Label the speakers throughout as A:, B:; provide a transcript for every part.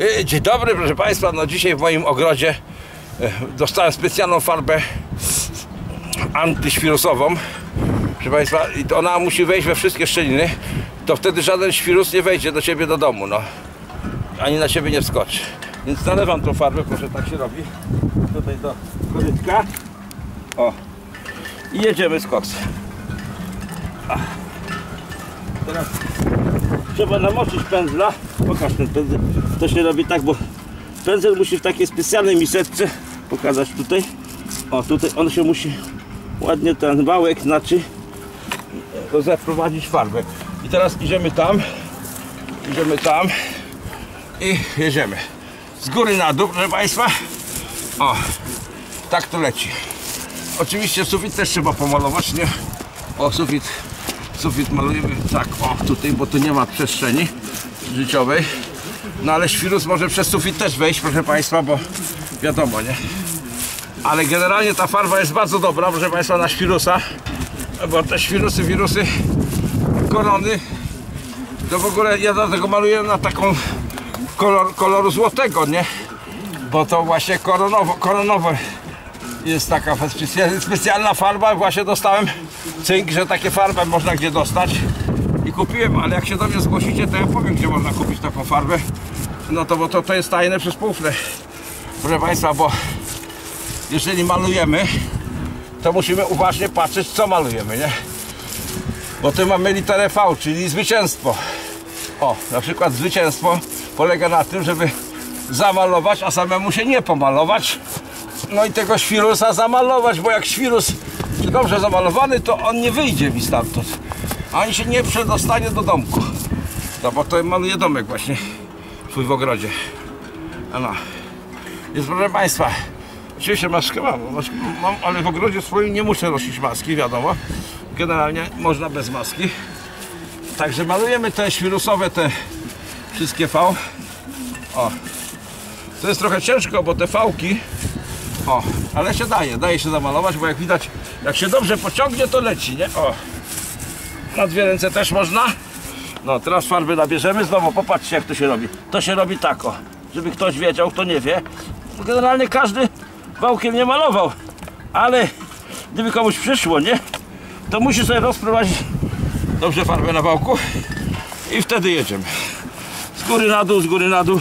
A: Y, Dzień dobry, proszę Państwa. No dzisiaj w moim ogrodzie e, dostałem specjalną farbę antyświrusową. Proszę Państwa, i to ona musi wejść we wszystkie szczeliny. To wtedy żaden świrus nie wejdzie do Ciebie do domu, no. Ani na Ciebie nie wskoczy. Więc nalewam tą farbę, proszę, tak się robi. Tutaj do korytka. O. I jedziemy z koksem. Teraz trzeba namoczyć pędzla. Pokaż ten pędzel. To się robi tak, bo pędzel musi w takiej specjalnej miseczce pokazać tutaj. O, tutaj on się musi ładnie ten wałek, znaczy to zaprowadzić farbę. I teraz idziemy tam, idziemy tam i jedziemy. Z góry na dół, proszę Państwa. O, tak to leci. Oczywiście sufit też trzeba pomalować, nie? O, sufit, sufit malujemy tak, o, tutaj, bo tu nie ma przestrzeni życiowej. No ale świrus może przez sufit też wejść, proszę Państwa, bo wiadomo, nie? Ale generalnie ta farba jest bardzo dobra, proszę Państwa, na świrusa, bo te świrusy, wirusy, korony, to w ogóle ja dlatego maluję na taką kolor, koloru złotego, nie? Bo to właśnie koronowo, koronowo jest taka specjalna farba, właśnie dostałem cynk, że takie farbę można gdzie dostać i kupiłem, ale jak się do mnie zgłosicie, to ja powiem, gdzie można kupić taką farbę. No to bo to, to jest tajne przez pufle. Proszę Państwa, bo jeżeli malujemy, to musimy uważnie patrzeć, co malujemy, nie? Bo tu mamy literę V, czyli zwycięstwo. O, na przykład zwycięstwo polega na tym, żeby zamalować, a samemu się nie pomalować. No i tego świrusa zamalować, bo jak świrus dobrze zamalowany, to on nie wyjdzie mi stamtąd. Ani się nie przedostanie do domku. No bo to maluje domek właśnie. Twój w ogrodzie. No. Więc proszę Państwa, oczywiście maskę mam, mam, ale w ogrodzie swoim nie muszę nosić maski, wiadomo. Generalnie można bez maski. Także malujemy te świrusowe, te wszystkie V. O. To jest trochę ciężko, bo te fałki. O, ale się daje, daje się zamalować, bo jak widać, jak się dobrze pociągnie, to leci, nie? O. Na dwie ręce też można. No, teraz farby nabierzemy. Znowu popatrzcie, jak to się robi. To się robi tak, o. Żeby ktoś wiedział, kto nie wie. Generalnie każdy wałkiem nie malował. Ale gdyby komuś przyszło, nie? To musi sobie rozprowadzić dobrze farbę na wałku i wtedy jedziemy. Z góry na dół, z góry na dół.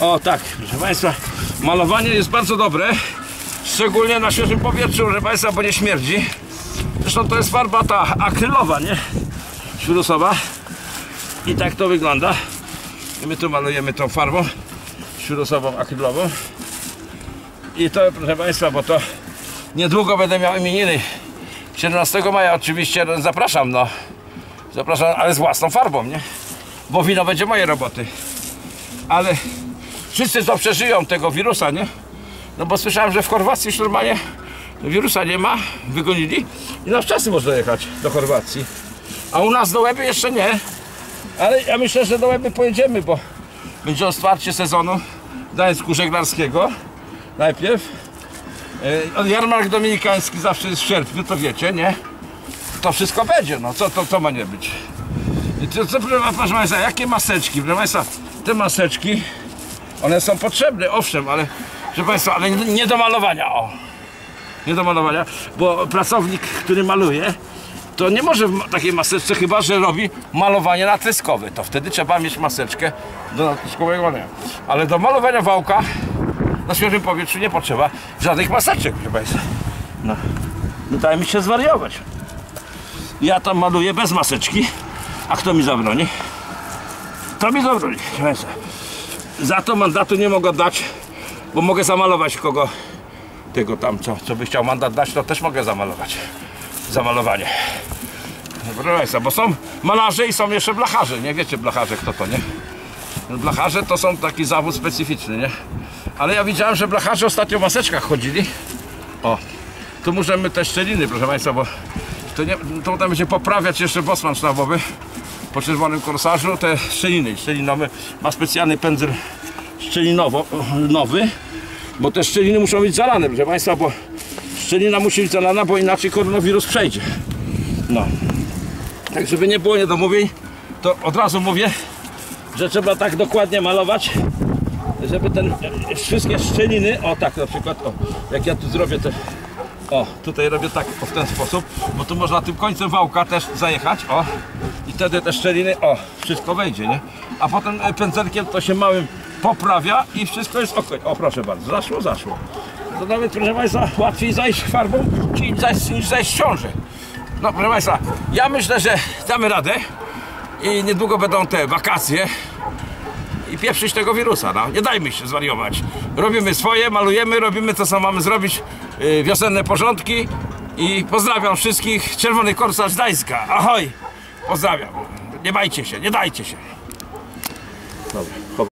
A: O tak, proszę Państwa, malowanie jest bardzo dobre. Szczególnie na świeżym powietrzu, proszę Państwa, bo nie śmierdzi. Zresztą to jest farba ta akrylowa, nie? Świrusowa. I tak to wygląda. I my tu malujemy tą farbą świrusową, akrylową. I to, proszę Państwa, bo to niedługo będę miał imieniny. 17 maja oczywiście no, zapraszam, no. Zapraszam, ale z własną farbą, nie? Bo wino będzie moje roboty. Ale wszyscy to przeżyją tego wirusa, nie? No bo słyszałem, że w Chorwacji już normalnie wirusa nie ma, wygonili i na wczasy można jechać do Chorwacji. A u nas do Łeby jeszcze nie. Ale ja myślę, że do Łeby pojedziemy, bo będzie otwarcie sezonu Gdańsku żeglarskiego. Najpierw. E, Jarmark dominikański zawsze jest w sierpniu, to wiecie, nie? To wszystko będzie, no co to, to ma nie być. I to, proszę proszę Państwa, jakie maseczki? Proszę Państwa, te maseczki, one są potrzebne, owszem, ale proszę Państwa, ale nie do malowania, o. Nie do malowania, bo pracownik, który maluje, to nie może w takiej maseczce, chyba że robi malowanie natryskowe. To wtedy trzeba mieć maseczkę do natryskowego malowania. Ale do malowania wałka na świeżym powietrzu nie potrzeba żadnych maseczek, proszę Państwa. No, no mi się zwariować. Ja tam maluję bez maseczki, a kto mi zabroni? To mi zabroni, proszę Państwa. Za to mandatu nie mogę dać, bo mogę zamalować kogo tego tam, co, co by chciał mandat dać, to też mogę zamalować. Zamalowanie. Proszę Państwa, bo są malarze i są jeszcze blacharze, nie wiecie blacharze kto to, nie? Blacharze to są taki zawód specyficzny, nie? Ale ja widziałem, że blacharze ostatnio w maseczkach chodzili. O, tu możemy te szczeliny, proszę Państwa, bo to, nie, to potem będzie poprawiać jeszcze bosman sztabowy po czerwonym korsarzu te szczeliny. Szczelinowy ma specjalny pędzel szczelinowo, nowy, bo te szczeliny muszą być zalane, proszę Państwa, bo szczelina musi być zalana, bo inaczej koronawirus przejdzie. No. Tak, żeby nie było niedomówień, to od razu mówię, że trzeba tak dokładnie malować, żeby ten, wszystkie szczeliny, o tak na przykład, o, jak ja tu zrobię te, o, tutaj robię tak, o, w ten sposób, bo tu można tym końcem wałka też zajechać, o, wtedy te szczeliny, o, wszystko wejdzie, nie? A potem e, pędzelkiem to się małym poprawia i wszystko jest ok. O, proszę bardzo, zaszło, zaszło. To nawet, proszę Państwa, łatwiej zajść farbą niż zajść, niż zajść ciąży. No, proszę Państwa, ja myślę, że damy radę i niedługo będą te wakacje i pieprzyć tego wirusa, no. Nie dajmy się zwariować. Robimy swoje, malujemy, robimy to, co mamy zrobić, yy, wiosenne porządki i pozdrawiam wszystkich. Czerwony Korsarz Gdańska. Ahoj! Pozdrawiam. Nie bajcie się, nie dajcie się. Dobra.